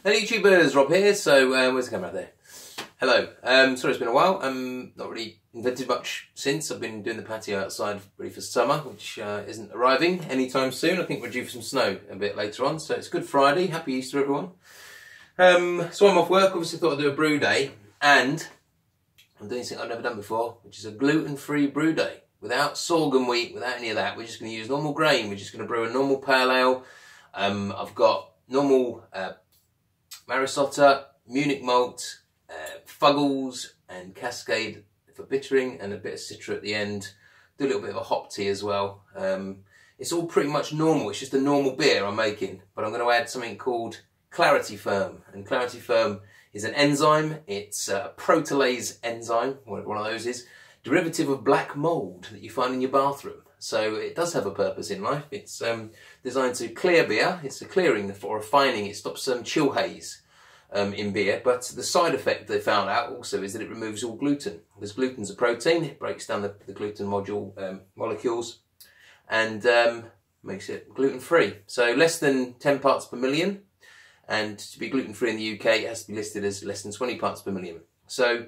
Hey YouTubers, Rob here. So um, where's the camera there? Hello. Um, sorry it's been a while. I'm not really invented much since. I've been doing the patio outside ready for summer, which uh, isn't arriving anytime soon. I think we're due for some snow a bit later on. So it's Good Friday. Happy Easter everyone. Um, so I'm off work. Obviously thought I'd do a brew day, and I'm doing something I've never done before, which is a gluten-free brew day without sorghum wheat, without any of that. We're just going to use normal grain. We're just going to brew a normal pale ale. Um, I've got normal uh, Maris Otter, Munich malt, uh, Fuggles and Cascade for bittering and a bit of Citra at the end. Do a little bit of a hop tea as well. Um, it's all pretty much normal. It's just a normal beer I'm making, but I'm going to add something called Clarity Ferm. And Clarity Ferm is an enzyme. It's a protolase enzyme, one of those is, derivative of black mold that you find in your bathroom. So it does have a purpose in life. It's um, designed to clear beer. It's a clearing or refining. It stops some um, chill haze um, in beer. But the side effect they found out also is that it removes all gluten. Because gluten's a protein. It breaks down the, the gluten module um, molecules and um, makes it gluten free. So less than 10 parts per million. And to be gluten free in the UK, it has to be listed as less than 20 parts per million. So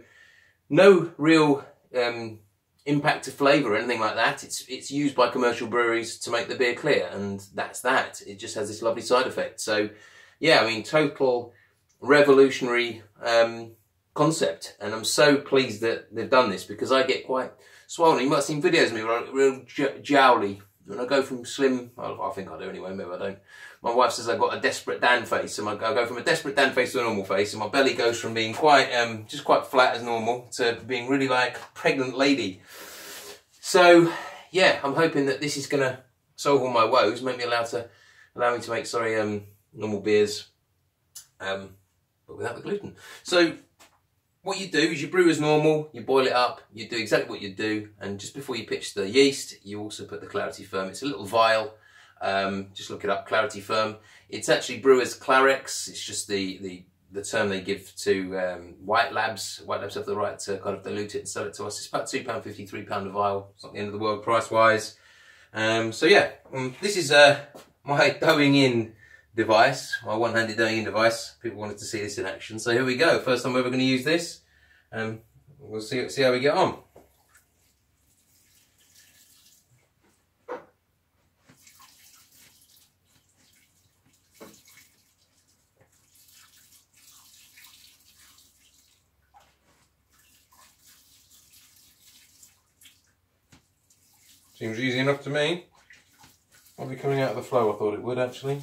no real um, impact to flavour or anything like that. It's it's used by commercial breweries to make the beer clear, and that's that. It just has this lovely side effect. So, yeah, I mean, total revolutionary um, concept, and I'm so pleased that they've done this because I get quite swollen. You might have seen videos of me where I'm real jowly. When I go from slim, I think I do anyway, maybe I don't. My wife says I've got a desperate Dan face, and I go from a desperate Dan face to a normal face, and my belly goes from being quite, um, just quite flat as normal to being really like pregnant lady. So, yeah, I'm hoping that this is going to solve all my woes, make me allow to allow me to make sorry um, normal beers, um, but without the gluten. So what you do is you brew as normal, you boil it up, you do exactly what you do, and just before you pitch the yeast, you also put the Clarity Ferm. It's a little vial, um, just look it up, Clarity Ferm. It's actually Brewers Clarex, it's just the, the, the term they give to um, White Labs. White Labs have the right to kind of dilute it and sell it to us. It's about £2.50, £3 a vial. It's not the end of the world price-wise. Um, so yeah, um, this is uh, my going in device, my one-handed doing in device. People wanted to see this in action. So here we go. First time we're ever going to use this. Um, we'll see, see how we get on. Seems easy enough to me. I'll be coming out of the flow I thought it would actually.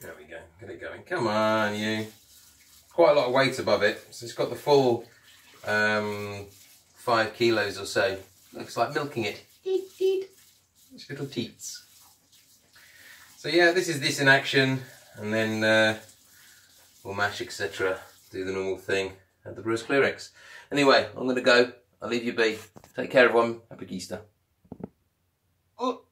There we go, get it going. Come on, you. Quite a lot of weight above it. So it's got the full um, five kilos or so. Looks like milking it. It's little teats. So yeah, this is this in action. And then uh, we'll mash, etc. Do the normal thing at the Brewers Clarex. Anyway, I'm going to go. I'll leave you be. Take care, everyone. Happy Easter. Oh.